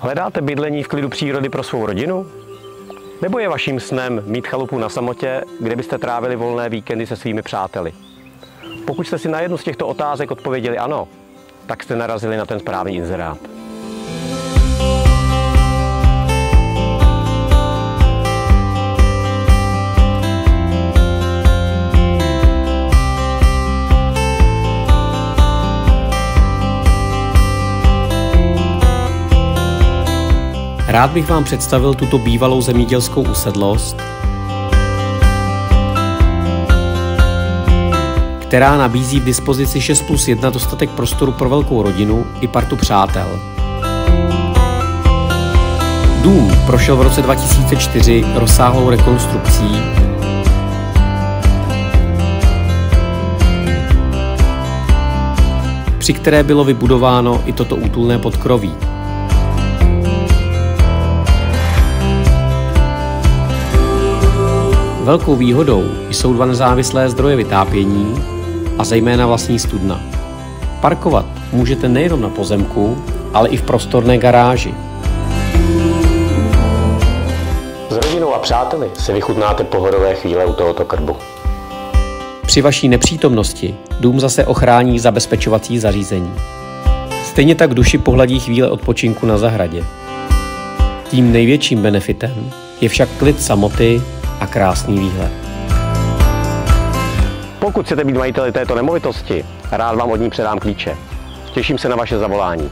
Hledáte bydlení v klidu přírody pro svou rodinu? Nebo je vaším snem mít chalupu na samotě, kde byste trávili volné víkendy se svými přáteli? Pokud jste si na jednu z těchto otázek odpověděli ano, tak jste narazili na ten správný inzerát. Rád bych vám představil tuto bývalou zemědělskou usedlost, která nabízí v dispozici 6 plus 1 dostatek prostoru pro velkou rodinu i partu přátel. Dům prošel v roce 2004 rozsáhlou rekonstrukcí při které bylo vybudováno i toto útulné podkroví. Velkou výhodou jsou dva nezávislé zdroje vytápění a zejména vlastní studna. Parkovat můžete nejenom na pozemku, ale i v prostorné garáži. S rodinou a přáteli si vychutnáte pohodové chvíle u tohoto krbu. Při vaší nepřítomnosti dům zase ochrání zabezpečovací zařízení. Stejně tak duši pohladí chvíle odpočinku na zahradě. Tím největším benefitem je však klid samoty a krásný výhled. Pokud chcete být majiteli této nemovitosti, rád vám od ní předám klíče. Těším se na vaše zavolání.